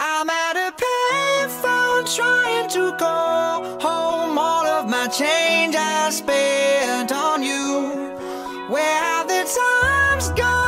I'm at a payphone trying to call home all of my change I spent on you. Where have the times gone,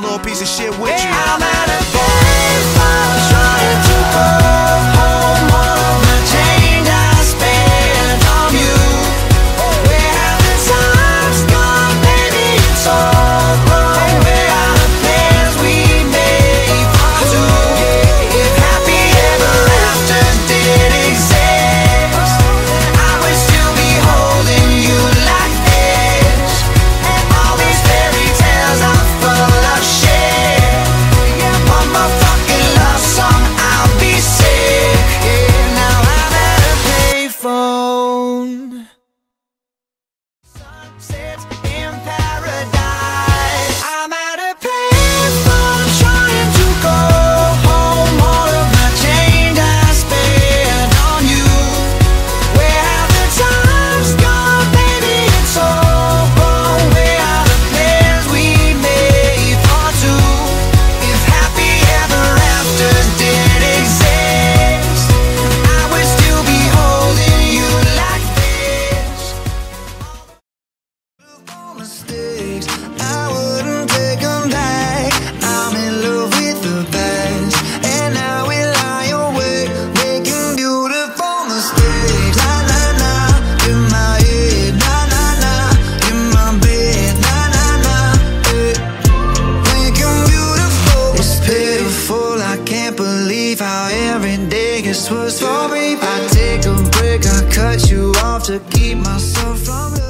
little piece of shit with you. I'm at a trying to call can't believe how every day gets worse for me. I take a break, I cut you off to keep myself from